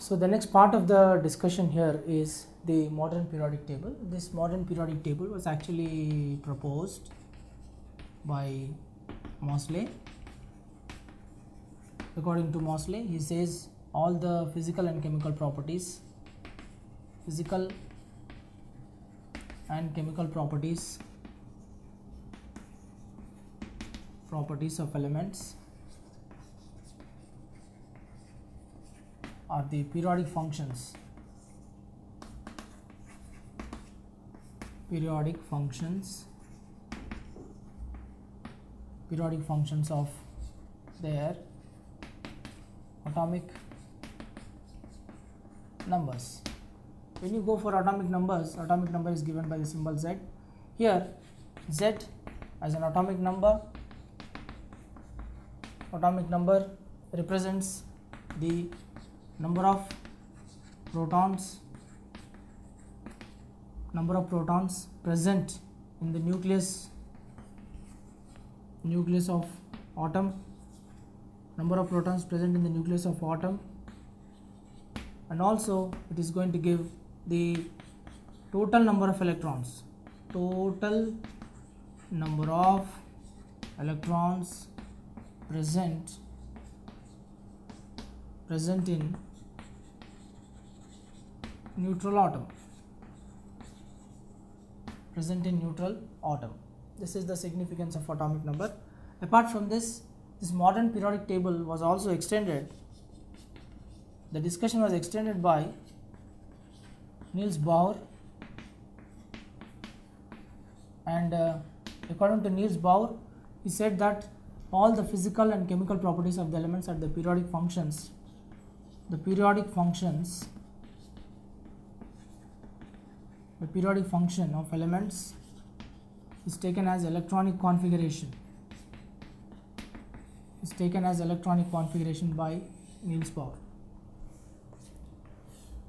So the next part of the discussion here is the modern periodic table. This modern periodic table was actually proposed by Moseley. According to Moseley, he says all the physical and chemical properties, physical and chemical properties, properties of elements are the periodic functions. Periodic functions. Periodic functions of their atomic numbers. When you go for atomic numbers atomic number is given by the symbol z. Here z as an atomic number atomic number represents the number of protons number of protons present in the nucleus nucleus of atom number of protons present in the nucleus of atom and also it is going to give the total number of electrons. Total number of electrons present present in neutral atom present in neutral atom this is the significance of atomic number. Apart from this this modern periodic table was also extended. The discussion was extended by Niels Bohr. And uh, according to Niels Bohr he said that all the physical and chemical properties of the elements are the periodic functions the periodic functions the periodic function of elements is taken as electronic configuration is taken as electronic configuration by Niels Bohr.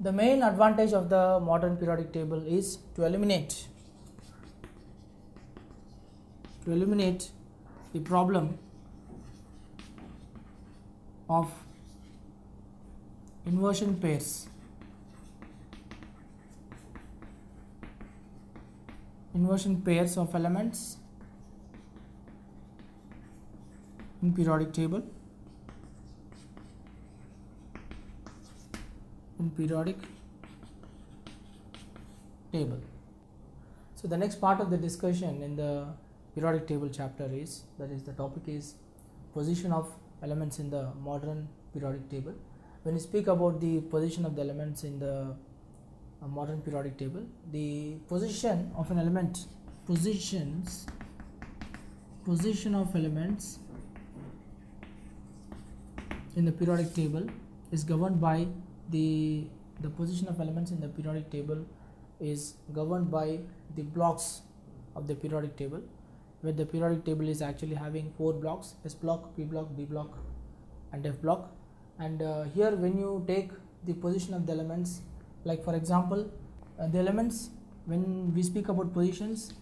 The main advantage of the modern periodic table is to eliminate to eliminate the problem of inversion pairs inversion pairs of elements in periodic table. In periodic table. So the next part of the discussion in the periodic table chapter is that is the topic is position of elements in the modern periodic table. When you speak about the position of the elements in the uh, modern periodic table the position of an element positions position of elements in the periodic table is governed by the the position of elements in the periodic table is governed by the blocks of the periodic table. Where the periodic table is actually having four blocks s block p block d block and f block. And uh, here when you take the position of the elements like for example uh, the elements when we speak about positions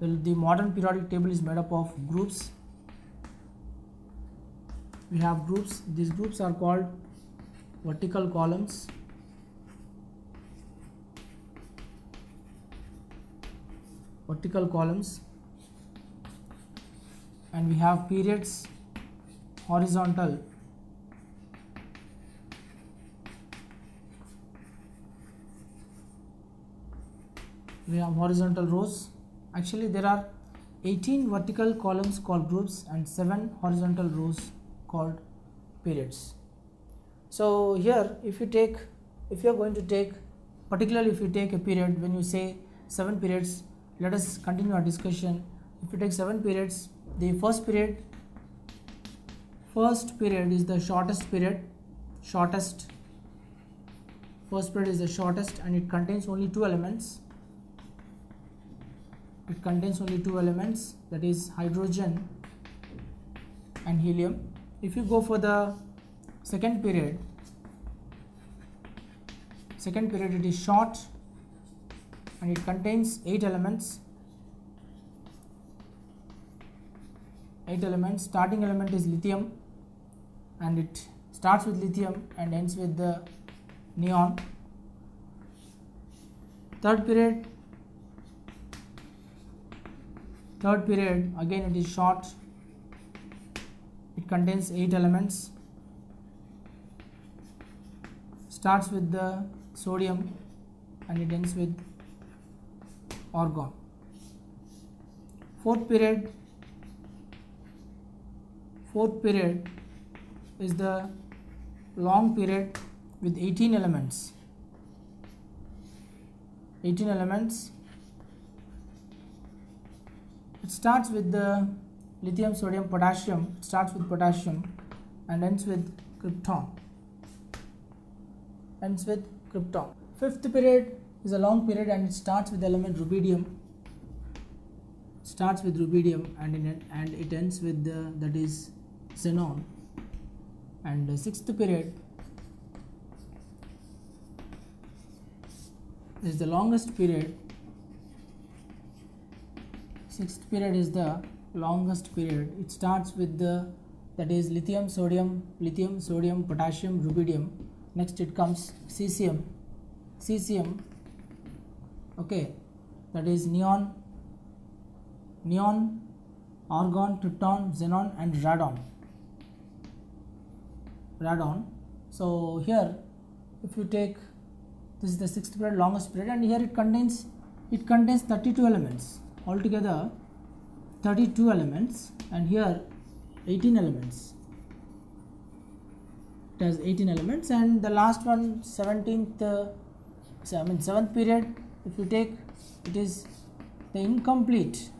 well, the modern periodic table is made up of groups. We have groups. These groups are called vertical columns. Vertical columns. And we have periods horizontal we have horizontal rows. Actually there are 18 vertical columns called groups and 7 horizontal rows called periods. So here if you take if you are going to take particularly if you take a period when you say 7 periods let us continue our discussion. If you take 7 periods the first period first period is the shortest period shortest. First period is the shortest and it contains only two elements it contains only two elements that is hydrogen and helium. If you go for the second period second period it is short and it contains eight elements. Eight elements starting element is lithium and it starts with lithium and ends with the neon. Third period third period again it is short. It contains eight elements. Starts with the sodium and it ends with argon. Fourth period fourth period is the long period with 18 elements. 18 elements it starts with the lithium sodium potassium. It starts with potassium and ends with krypton. Ends with krypton. Fifth period is a long period and it starts with the element rubidium. Starts with rubidium and it, and it ends with the that is xenon. And the sixth period is the longest period sixth period is the longest period. It starts with the that is lithium sodium lithium sodium potassium rubidium. Next it comes cesium. Cesium okay that is neon neon argon krypton xenon and radon. Radon. So here if you take this is the sixth period longest period and here it contains it contains 32 elements altogether 32 elements and here 18 elements. It has 18 elements and the last one 17th uh, so I mean 7th period if you take it is the incomplete.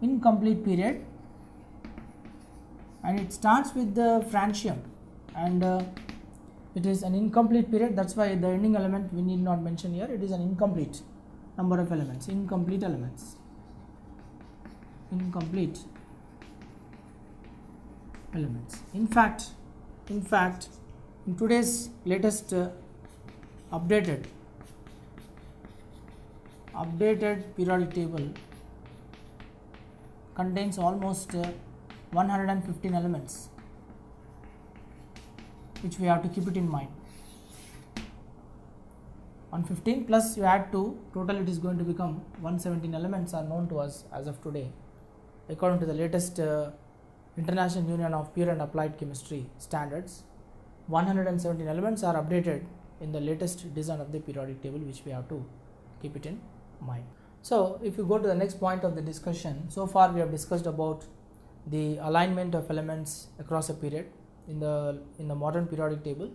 Incomplete period. And it starts with the francium and uh, it is an incomplete period. That's why the ending element we need not mention here. It is an incomplete number of elements. Incomplete elements. Incomplete elements. In fact in fact in today's latest uh, updated updated periodic table contains almost uh, 115 elements which we have to keep it in mind 115 plus you add 2 total it is going to become 117 elements are known to us as of today. According to the latest uh, international union of pure and applied chemistry standards 117 elements are updated in the latest design of the periodic table which we have to keep it in mind. So if you go to the next point of the discussion so far we have discussed about the alignment of elements across a period in the in the modern periodic table.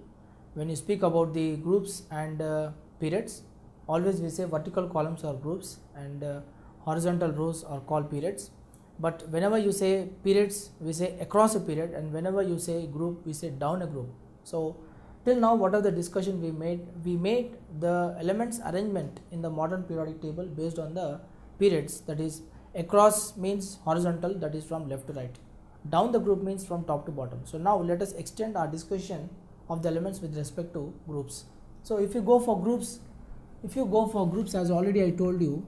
When you speak about the groups and uh, periods. Always we say vertical columns are groups and uh, horizontal rows are called periods. But whenever you say periods we say across a period and whenever you say group we say down a group. So till now what are the discussion we made we made the elements arrangement in the modern periodic table based on the periods. That is across means horizontal that is from left to right. Down the group means from top to bottom. So now let us extend our discussion of the elements with respect to groups so if you go for groups if you go for groups as already i told you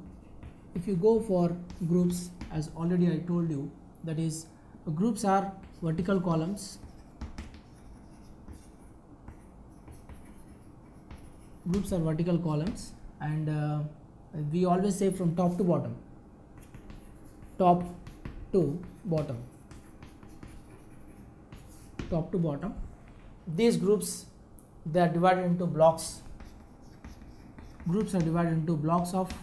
if you go for groups as already i told you that is groups are vertical columns. Groups are vertical columns and uh, we always say from top to bottom. Top to bottom. Top to bottom. These groups they are divided into blocks. Groups are divided into blocks of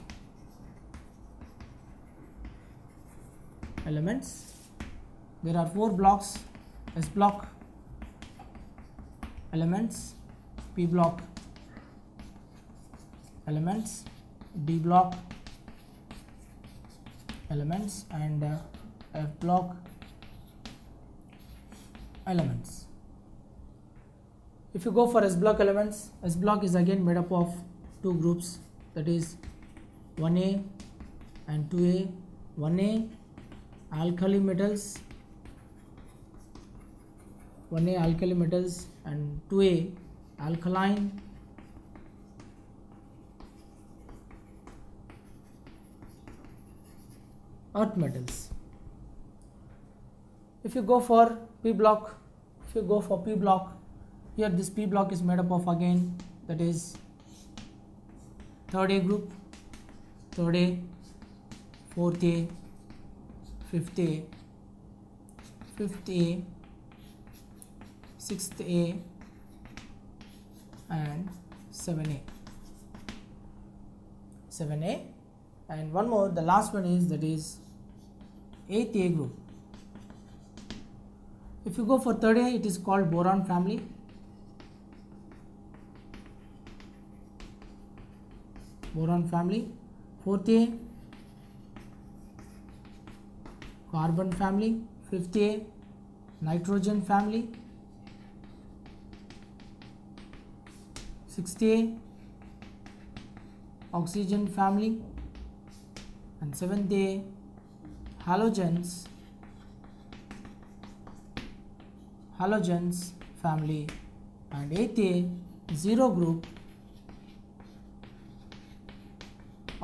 elements. There are four blocks. S block elements. P block elements. D block elements. And uh, F block elements. If you go for S block elements, S block is again made up of two groups. That is 1A and 2A. 1A alkali metals. 1A alkali metals and 2A alkaline. Earth metals. If you go for p block if you go for p block here this p block is made up of again that is third a group third a fourth a fifth a fifth a sixth a and 7a 7a and one more the last one is that is 8th a group. If you go for third a it is called boron family boron family. Fourth a. Carbon family. Fifth a. Nitrogen family. Sixth a. Oxygen family. And seventh a. Halogens. Halogens family. And eighth a. Zero group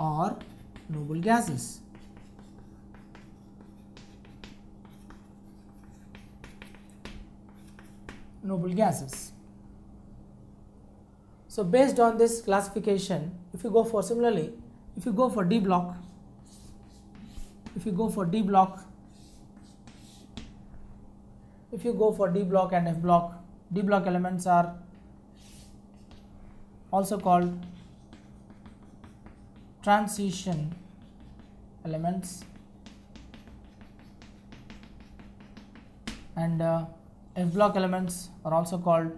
or noble gases. Noble gases. So based on this classification if you go for similarly if you go for d block if you go for d block if you go for d block and f block d block elements are also called transition elements. And uh, f block elements are also called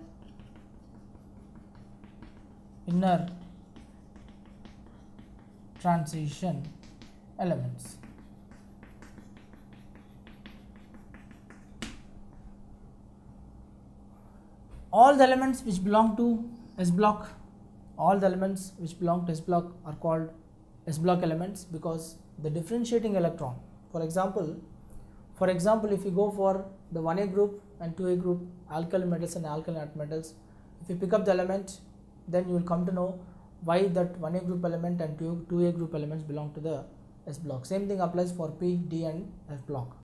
inner transition elements. All the elements which belong to S block all the elements which belong to S block are called S block elements because the differentiating electron for example for example if you go for the 1a group and 2a group alkali metals and earth metals if you pick up the element then you will come to know why that 1a group element and 2, 2a group elements belong to the S block. Same thing applies for P, D and F block